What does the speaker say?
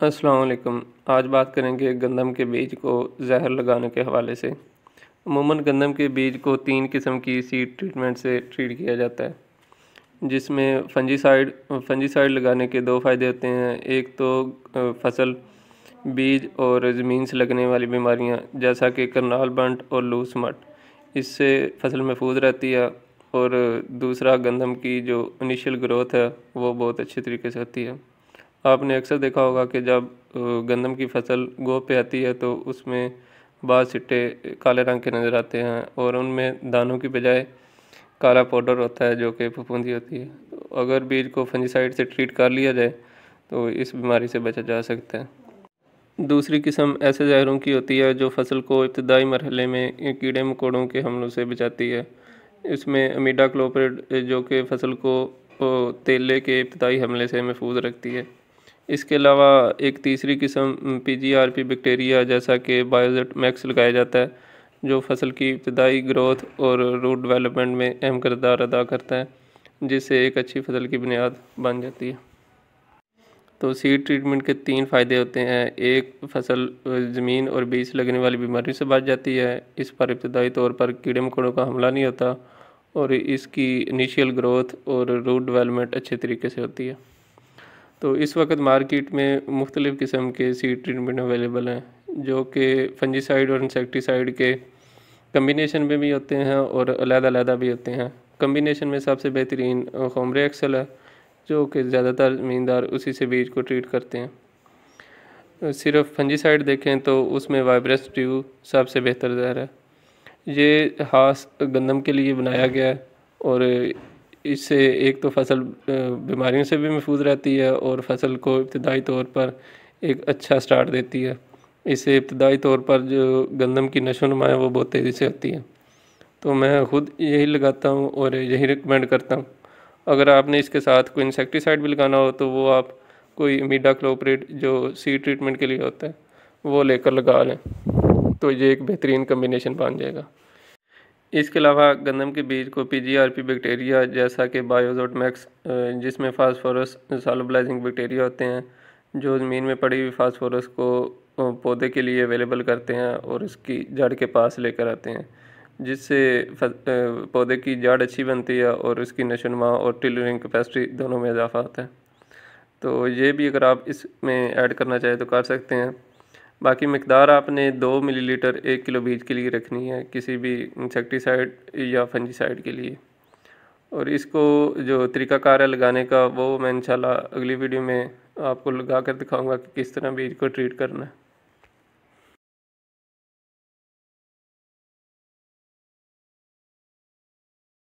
अस्सलाम आज बात करेंगे गंदम के बीज को जहर लगाने के हवाले से। अमूमन गंदम के बीज को तीन किस्म की सीड ट्रीटमेंट से ट्रीट किया जाता है, जिसमें फंजीसाइड फंजीसाइड लगाने के दो फ़ायदे होते हैं। एक तो फ़सल, बीज और ज़मीन से लगने वाली बीमारियाँ, जैसा कि करनाल बंट और लूस मट। इससे फ़सल महफूज रहती है और दूसरा गंदम की जो इनिशियल ग्रोथ है, वो बहुत अच्छे तरीके से होती है। आपने अक्सर देखा होगा कि जब गंदम की फ़सल गो पे आती है तो उसमें बाद सिट्टे काले रंग के नज़र आते हैं और उनमें दानों की बजाय काला पाउडर होता है जो कि फफूंदी होती है। तो अगर बीज को फंजीसाइड से ट्रीट कर लिया जाए तो इस बीमारी से बचा जा सकता है। दूसरी किस्म ऐसे जहरों की होती है जो फ़सल को इब्तदाई मरहले में कीड़े मकोड़ों के हमलों से बचाती है। इसमें अमीडा क्लोपरेट जो कि फ़सल को तेले के इब्तदाई हमले से महफूज रखती है। इसके अलावा एक तीसरी किस्म P G R P bacteria जैसा कि बायोजेट मैक्स लगाया जाता है, जो फ़सल की इब्तदाई ग्रोथ और रूट डेवलपमेंट में अहम किरदार अदा करता है, जिससे एक अच्छी फ़सल की बुनियाद बन जाती है। तो सीड ट्रीटमेंट के तीन फ़ायदे होते हैं। एक, फ़सल ज़मीन और बीज लगने वाली बीमारी से बच जाती है। इस पर इब्तदाई तौर पर कीड़े मकोड़ों का हमला नहीं होता और इसकी इनिशियल ग्रोथ और रूट डेवलपमेंट अच्छे तरीके से होती है। तो इस वक्त मार्केट में मुख्तलिफ़ किस्म के सीड ट्रीटमेंट अवेलेबल हैं, जो कि फंजीसाइड और इंसेक्टिसाइड के कम्बिनेशन में भी होते हैं और अलहदा भी होते हैं। कम्बिनेशन में सबसे बेहतरीन खमरे एक्सल है, जो कि ज़्यादातर ज़मींदार उसी से बीज को ट्रीट करते हैं। सिर्फ़ फंजीसाइड देखें तो उसमें वाइब्रस ट्यू सबसे बेहतर जहर है। ये हास गंदम के लिए बनाया गया है और इससे एक तो फ़सल बीमारियों से भी महफूज रहती है और फ़सल को इब्तदाई तौर पर एक अच्छा स्टार्ट देती है। इससे इब्तदाई तौर पर जो गंदम की नशो नुमा है वो बहुत तेज़ी से होती है। तो मैं ख़ुद यही लगाता हूँ और यही रिकमेंड करता हूँ। अगर आपने इसके साथ कोई इंसेक्टिसाइड भी लगाना हो तो वो आप कोई मीडा क्लोपरेट जो सी ट्रीटमेंट के लिए होता है, वो लेकर लगा लें। तो ये एक बेहतरीन कम्बिनेशन बन जाएगा। इसके अलावा गंदम के बीज को पीजीआरपी बैक्टीरिया जैसा कि बायोजोट मैक्स जिसमें फास्फोरस सॉलबलाइजिंग बैक्टीरिया होते हैं, जो ज़मीन में पड़ी हुई फास्फोरस को पौधे के लिए अवेलेबल करते हैं और उसकी जड़ के पास लेकर आते हैं, जिससे पौधे की जड़ अच्छी बनती है और उसकी नशोनुमा और टिलरिंग कैपेसिटी दोनों में इजाफा होता है। तो ये भी अगर आप इसमें ऐड करना चाहें तो कर सकते हैं। बाकी मकदार आपने दो मिलीलीटर एक किलो बीज के लिए रखनी है, किसी भी इंसेक्टिसाइड या फंजीसाइड के लिए। और इसको जो तरीका कार है लगाने का, वो मैं इंशाल्लाह अगली वीडियो में आपको लगा कर दिखाऊँगा कि किस तरह बीज को ट्रीट करना है।